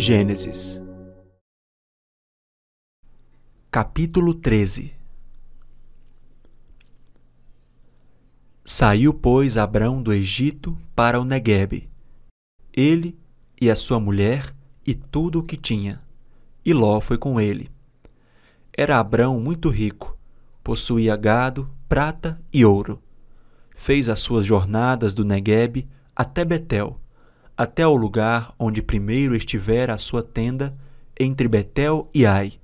Gênesis Capítulo 13 Saiu, pois, Abrão do Egito para o Neguebe, ele e a sua mulher e tudo o que tinha, e Ló foi com ele. Era Abrão muito rico, possuía gado, prata e ouro. Fez as suas jornadas do Neguebe até Betel, até o lugar onde primeiro estivera a sua tenda entre Betel e Ai,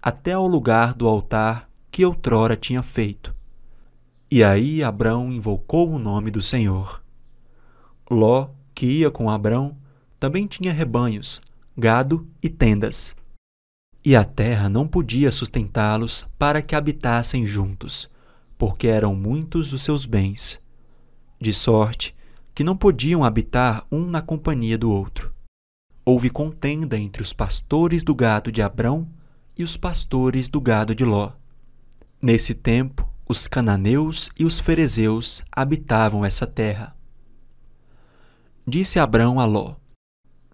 até ao lugar do altar que outrora tinha feito. E aí Abrão invocou o nome do Senhor. Ló, que ia com Abrão, também tinha rebanhos, gado e tendas. E a terra não podia sustentá-los para que habitassem juntos, porque eram muitos os seus bens. De sorte que não podiam habitar um na companhia do outro. Houve contenda entre os pastores do gado de Abrão e os pastores do gado de Ló. Nesse tempo, os cananeus e os ferezeus habitavam essa terra. Disse Abrão a Ló: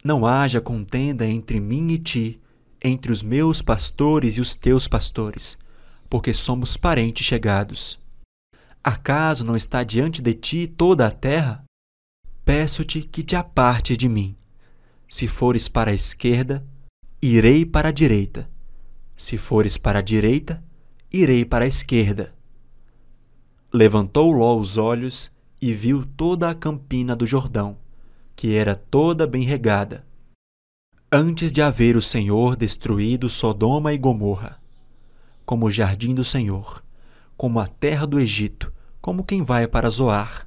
Não haja contenda entre mim e ti, entre os meus pastores e os teus pastores, porque somos parentes chegados. Acaso não está diante de ti toda a terra? Peço-te que te aparte de mim. Se fores para a esquerda, irei para a direita. Se fores para a direita, irei para a esquerda. Levantou Ló os olhos e viu toda a campina do Jordão, que era toda bem regada, antes de haver o Senhor destruído Sodoma e Gomorra, como o jardim do Senhor, como a terra do Egito, como quem vai para Zoar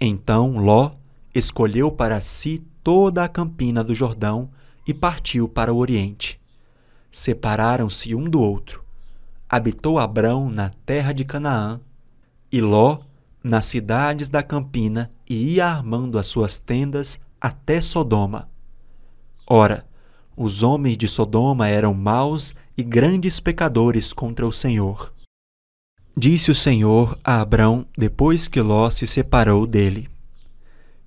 então Ló escolheu para si toda a campina do Jordão e partiu para o oriente. Separaram-se um do outro. Habitou Abrão na terra de Canaã e Ló nas cidades da campina e ia armando as suas tendas até Sodoma. Ora, os homens de Sodoma eram maus e grandes pecadores contra o Senhor. Disse o Senhor a Abrão depois que Ló se separou dele: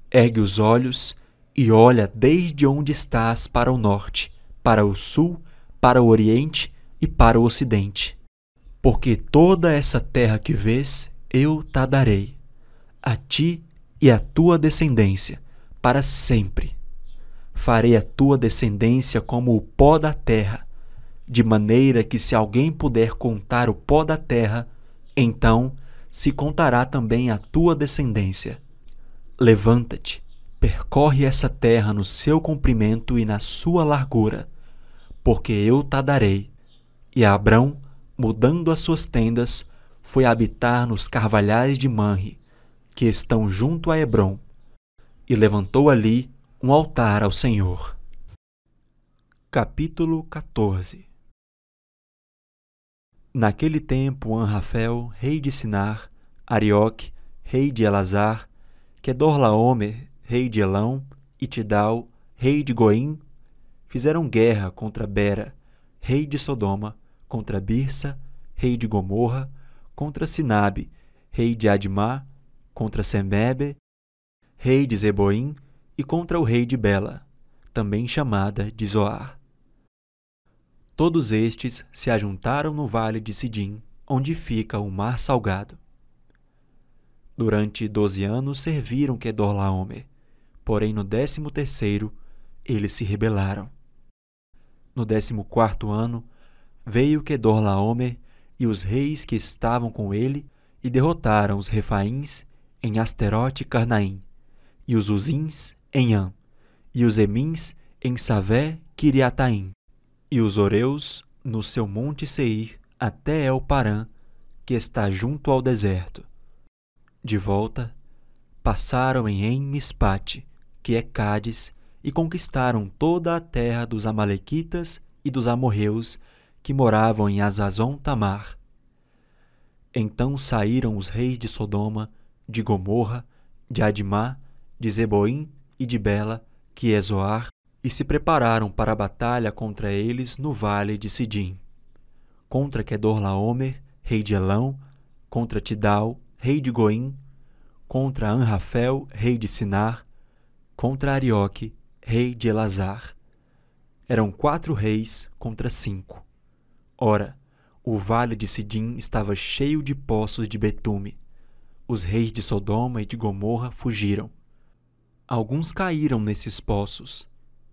Ergue os olhos e olha desde onde estás para o norte, para o sul, para o oriente e para o ocidente. Porque toda essa terra que vês, eu te darei, a ti e à tua descendência, para sempre. Farei a tua descendência como o pó da terra, de maneira que se alguém puder contar o pó da terra, então se contará também a tua descendência. Levanta-te, percorre essa terra no seu comprimento e na sua largura, porque eu te darei. E Abrão, mudando as suas tendas, foi habitar nos carvalhais de Manre, que estão junto a Hebron, e levantou ali um altar ao Senhor. Capítulo 14 Naquele tempo, Anrafel, rei de Sinar, Arioque, rei de Elazar, Kedorlaomer, rei de Elão, e Tidal, rei de Goim, fizeram guerra contra Bera, rei de Sodoma, contra Birsa, rei de Gomorra, contra Sinabe, rei de Admá, contra Semebe, rei de Zeboim, e contra o rei de Bela, também chamada de Zoar. Todos estes se ajuntaram no vale de Sidim, onde fica o mar salgado. Durante doze anos serviram Kedorlaomer, porém no décimo terceiro eles se rebelaram. No décimo quarto ano veio Kedorlaomer e os reis que estavam com ele e derrotaram os refaíns em Asterote e Carnaim, e os uzins em Am, e os emins em Savé Kiriataim e os Oreus no seu monte Seir até El Parã, que está junto ao deserto. De volta, passaram em En-Mispate, que é Cádiz, e conquistaram toda a terra dos Amalequitas e dos amorreus que moravam em Azazon Tamar. Então saíram os reis de Sodoma, de Gomorra, de Admá, de Zeboim e de Bela, que é Zoar, e se prepararam para a batalha contra eles no vale de Sidim. Contra Kedorlaomer, rei de Elão, contra Tidal, rei de Goim, contra Anrafel, rei de Sinar, contra Arioque, rei de Elazar. Eram quatro reis contra cinco. Ora, o vale de Sidim estava cheio de poços de betume. Os reis de Sodoma e de Gomorra fugiram. Alguns caíram nesses poços,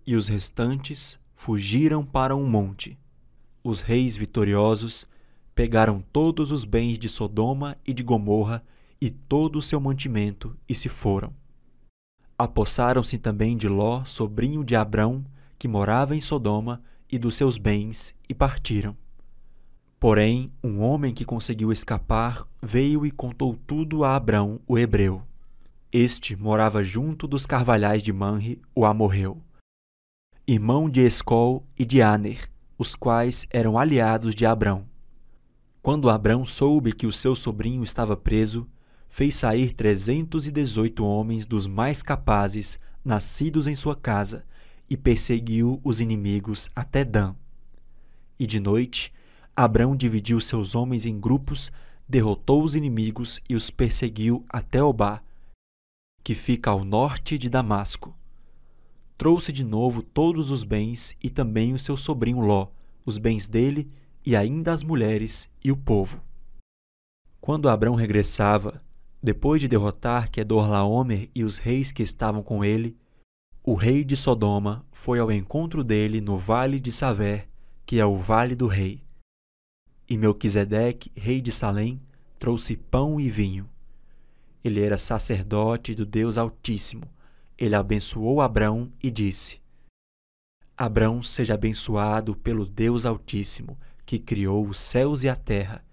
e os restantes fugiram para um monte. Os reis vitoriosos pegaram todos os bens de Sodoma e de Gomorra e todo o seu mantimento e se foram. Apossaram-se também de Ló, sobrinho de Abrão, que morava em Sodoma, e dos seus bens, e partiram. Porém, um homem que conseguiu escapar veio e contou tudo a Abrão, o hebreu. Este morava junto dos carvalhais de Manre, o amorreu, irmão de Escol e de Aner, os quais eram aliados de Abrão. Quando Abrão soube que o seu sobrinho estava preso, fez sair trezentos e dezoito homens dos mais capazes, nascidos em sua casa, e perseguiu os inimigos até Dan. E de noite, Abrão dividiu seus homens em grupos, derrotou os inimigos e os perseguiu até Obá, que fica ao norte de Damasco. Trouxe de novo todos os bens e também o seu sobrinho Ló, os bens dele e ainda as mulheres e o povo. Quando Abrão regressava, depois de derrotar Kedorlaomer e os reis que estavam com ele, o rei de Sodoma foi ao encontro dele no vale de Saver, que é o vale do rei. E Melquisedeque, rei de Salém, trouxe pão e vinho. Ele era sacerdote do Deus Altíssimo. Ele abençoou Abrão e disse: Abrão seja abençoado pelo Deus Altíssimo, que criou os céus e a terra,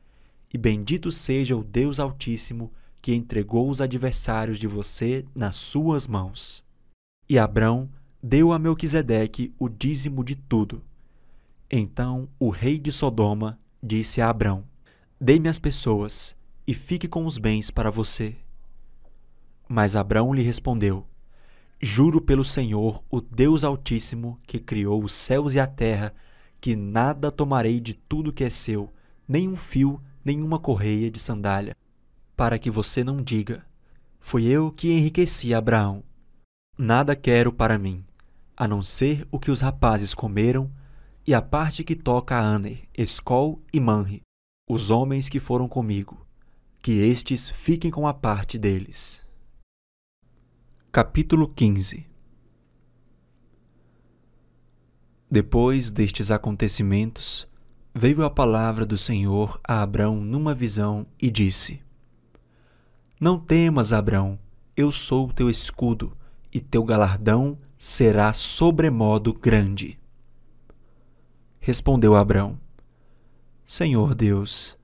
e bendito seja o Deus Altíssimo, que entregou os adversários de você nas suas mãos. E Abrão deu a Melquisedeque o dízimo de tudo. Então o rei de Sodoma disse a Abrão: Dê-me as pessoas e fique com os bens para você. Mas Abrão lhe respondeu: Juro pelo Senhor, o Deus Altíssimo, que criou os céus e a terra, que nada tomarei de tudo que é seu, nem um fio, nem uma correia de sandália, para que você não diga: Fui eu que enriqueci Abraão. Nada quero para mim, a não ser o que os rapazes comeram e a parte que toca a Aner, Escol e Manre, os homens que foram comigo, que estes fiquem com a parte deles. Capítulo 15 Depois destes acontecimentos, veio a palavra do Senhor a Abrão numa visão e disse: Não temas, Abrão, eu sou o teu escudo, e teu galardão será sobremodo grande. Respondeu Abrão: Senhor Deus,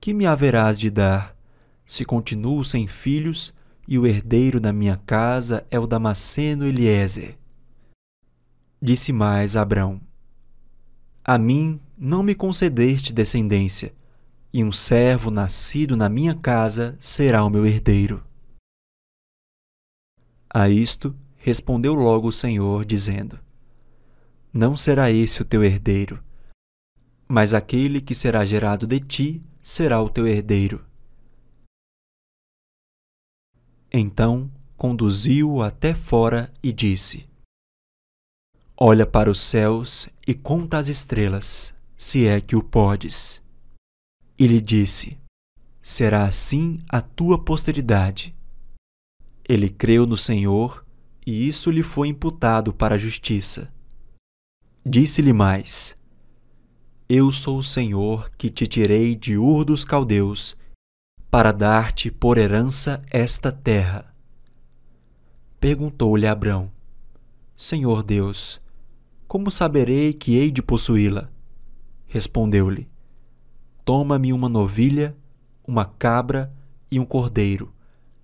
que me haverás de dar, se continuo sem filhos e o herdeiro da minha casa é o Damasceno Eliezer? Disse mais Abrão: A mim não me concedeste descendência, e um servo nascido na minha casa será o meu herdeiro. A isto respondeu logo o Senhor, dizendo: não será esse o teu herdeiro, mas aquele que será gerado de ti será o teu herdeiro. Então conduziu-o até fora e disse: Olha para os céus e conta as estrelas, se é que o podes. E lhe disse: Será assim a tua posteridade. Ele creu no Senhor, e isso lhe foi imputado para a justiça. Disse-lhe mais: Eu sou o Senhor que te tirei de Ur dos Caldeus, para dar-te por herança esta terra. Perguntou-lhe Abrão: Senhor Deus, como saberei que hei de possuí-la? Respondeu-lhe: Toma-me uma novilha, uma cabra e um cordeiro,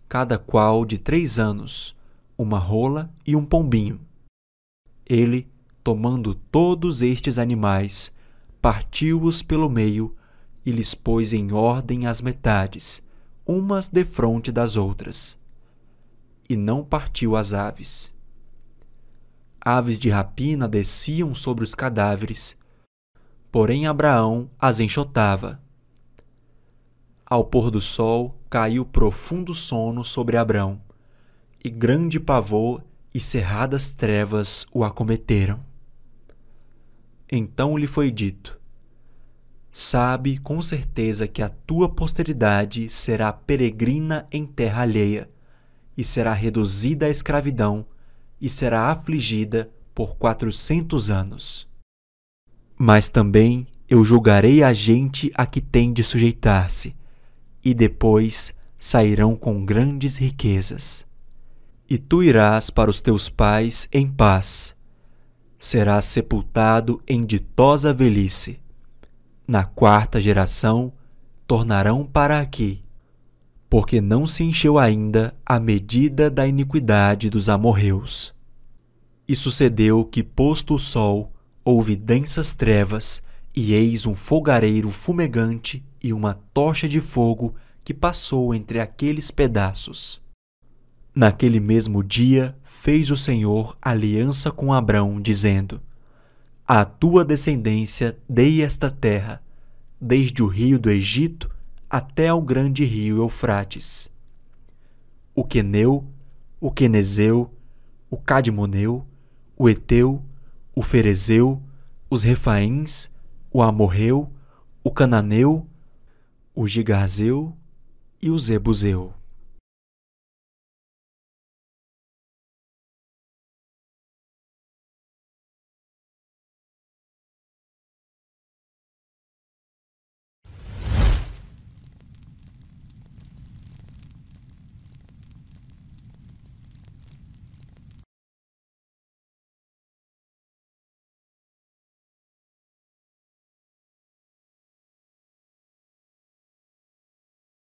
cada qual de três anos, uma rola e um pombinho. Ele tomando todos estes animais, partiu-os pelo meio e lhes pôs em ordem as metades, umas defronte das outras. E não partiu as aves. Aves de rapina desciam sobre os cadáveres, porém Abraão as enxotava. Ao pôr do sol caiu profundo sono sobre Abrão, e grande pavor e cerradas trevas o acometeram. Então lhe foi dito: Sabe com certeza que a tua posteridade será peregrina em terra alheia, e será reduzida à escravidão, e será afligida por quatrocentos anos. Mas também eu julgarei a gente a que tem de sujeitar-se, e depois sairão com grandes riquezas. E tu irás para os teus pais em paz. Serás sepultado em ditosa velhice. Na quarta geração tornarão para aqui, porque não se encheu ainda a medida da iniquidade dos amorreus. E sucedeu que, posto o sol, houve densas trevas, e eis um fogareiro fumegante e uma tocha de fogo que passou entre aqueles pedaços. Naquele mesmo dia fez o Senhor aliança com Abrão, dizendo: À tua descendência dei esta terra, desde o rio do Egito até ao grande rio Eufrates. O Queneu, o Quenezeu, o Cadmoneu, o Eteu, o Ferezeu, os Refaíns, o Amorreu, o Cananeu, o Gigazeu e o Zebuseu.